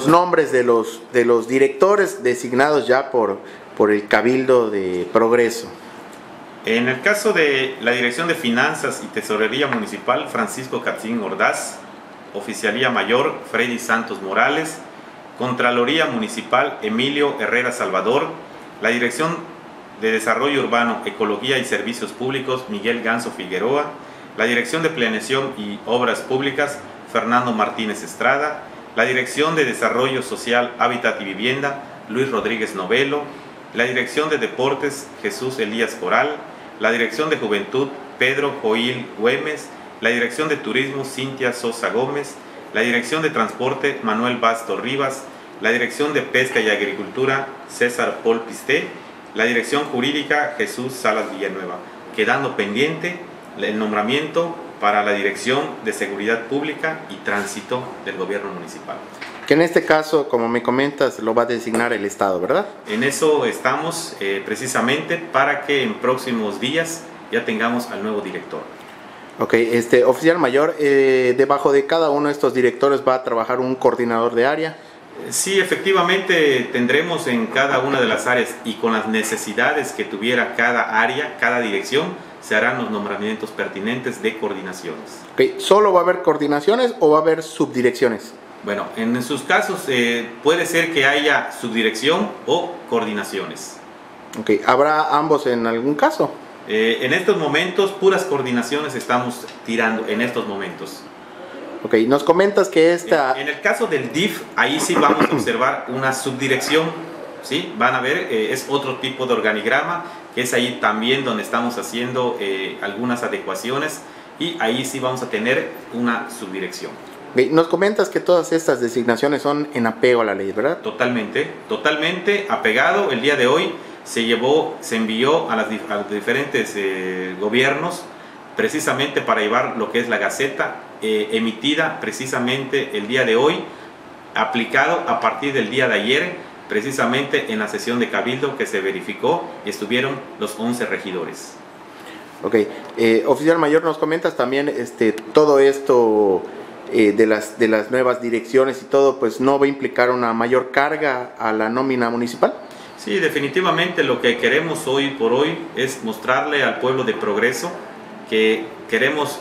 los nombres de los, de los directores designados ya por, por el Cabildo de Progreso. En el caso de la Dirección de Finanzas y Tesorería Municipal, Francisco Catzín Ordaz, Oficialía Mayor, Freddy Santos Morales, Contraloría Municipal, Emilio Herrera Salvador, la Dirección de Desarrollo Urbano, Ecología y Servicios Públicos, Miguel Ganso Figueroa, la Dirección de Planeación y Obras Públicas, Fernando Martínez Estrada, la Dirección de Desarrollo Social, Hábitat y Vivienda, Luis Rodríguez Novelo, la Dirección de Deportes, Jesús Elías Coral, la Dirección de Juventud, Pedro Joil Güemes, la Dirección de Turismo, Cintia Sosa Gómez, la Dirección de Transporte, Manuel Basto Rivas, la Dirección de Pesca y Agricultura, César Paul Pisté, la Dirección Jurídica, Jesús Salas Villanueva, quedando pendiente el nombramiento para la Dirección de Seguridad Pública y Tránsito del Gobierno Municipal. Que en este caso, como me comentas, lo va a designar el Estado, ¿verdad? En eso estamos eh, precisamente para que en próximos días ya tengamos al nuevo director. Ok, este oficial mayor, eh, debajo de cada uno de estos directores va a trabajar un coordinador de área. Sí, efectivamente tendremos en cada una de las áreas y con las necesidades que tuviera cada área, cada dirección, se harán los nombramientos pertinentes de coordinaciones. Ok, ¿solo va a haber coordinaciones o va a haber subdirecciones? Bueno, en sus casos eh, puede ser que haya subdirección o coordinaciones. Ok, ¿habrá ambos en algún caso? Eh, en estos momentos, puras coordinaciones estamos tirando en estos momentos. Ok, nos comentas que esta... En, el caso del DIF, ahí sí vamos a observar una subdirección, ¿sí? Van a ver, eh, es otro tipo de organigrama, que es ahí también donde estamos haciendo eh, algunas adecuaciones y ahí sí vamos a tener una subdirección. Nos comentas que todas estas designaciones son en apego a la ley, ¿verdad? Totalmente, totalmente apegado. El día de hoy se llevó, se envió a, las, los diferentes eh, gobiernos precisamente para llevar lo que es la Gaceta eh, emitida precisamente el día de hoy, aplicado a partir del día de ayer, precisamente en la sesión de Cabildo que se verificó y estuvieron los 11 regidores. Ok, eh, oficial mayor, nos comentas también este, todo esto eh, de, las, de las nuevas direcciones y todo, pues no va a implicar una mayor carga a la nómina municipal? Sí, definitivamente lo que queremos hoy por hoy es mostrarle al pueblo de progreso que queremos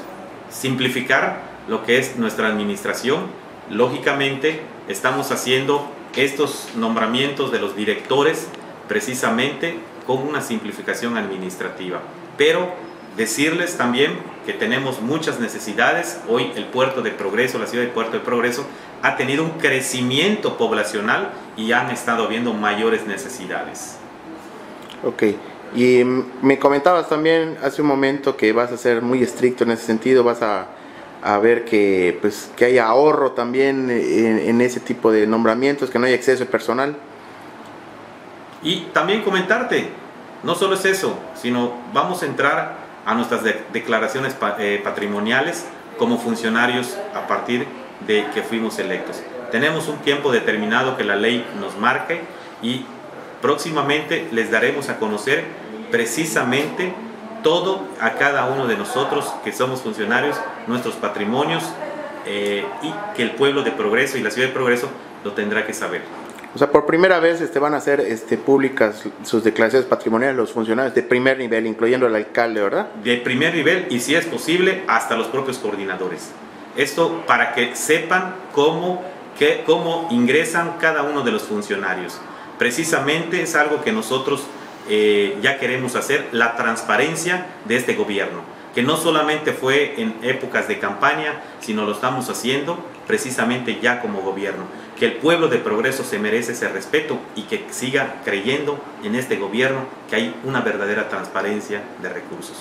simplificar lo que es nuestra administración. Lógicamente estamos haciendo estos nombramientos de los directores precisamente con una simplificación administrativa. Pero Decirles también que tenemos muchas necesidades. Hoy el puerto de Progreso, la ciudad de Puerto de Progreso, ha tenido un crecimiento poblacional y han estado habiendo mayores necesidades. Ok. Y me comentabas también hace un momento que vas a ser muy estricto en ese sentido, vas a, a ver que, pues, que haya ahorro también en, en, ese tipo de nombramientos, que no haya exceso de personal. Y también comentarte, no solo es eso, sino vamos a entrar a nuestras declaraciones eh, patrimoniales como funcionarios a partir de que fuimos electos. Tenemos un tiempo determinado que la ley nos marque y próximamente les daremos a conocer precisamente todo a cada uno de nosotros que somos funcionarios, nuestros patrimonios eh, y que el pueblo de Progreso y la ciudad de Progreso lo tendrá que saber. O sea, por primera vez este, van a hacer este, públicas sus declaraciones patrimoniales los funcionarios de primer nivel, incluyendo el alcalde, ¿verdad? De primer nivel y si es posible hasta los propios coordinadores. Esto para que sepan cómo, que, cómo ingresan cada uno de los funcionarios. Precisamente es algo que nosotros eh, ya queremos hacer, la transparencia de este gobierno, que no solamente fue en épocas de campaña, sino lo estamos haciendo precisamente ya como gobierno que el pueblo de progreso se merece ese respeto y que siga creyendo en este gobierno que hay una verdadera transparencia de recursos.